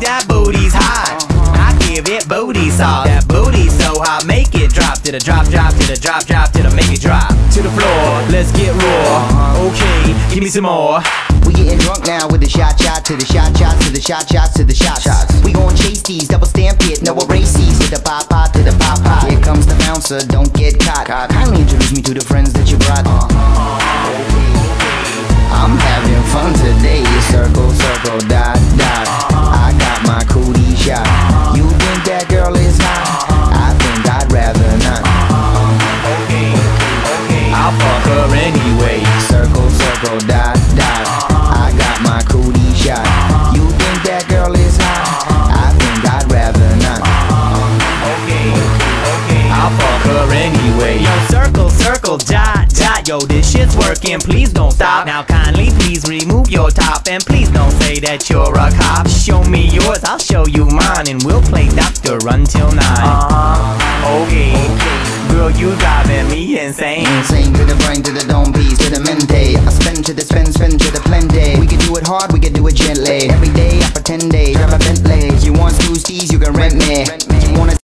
that booty's hot. I give it booty sauce. That booty so hot, make it drop to the drop, drop to the drop, drop to the make it drop to the floor. Let's get raw. Uh-huh. Okay, give me some more. We getting drunk now with the shot shot to the shot shots to the shot shots to the shot shots. We gon' chase these double stamp it, no erases. these to the pop pop to the pop pop. Here comes the bouncer, don't get caught. Kindly introduce me to the friends that you brought. Uh-huh. Circle, dot, dot. Yo, this shit's working. Please don't stop. Now, kindly, please remove your top. And please don't say that you're a cop. Show me yours, I'll show you mine. And we'll play doctor until nine. Uh-huh. Okay. Girl, you driving me insane. Insane to the brain, to the dome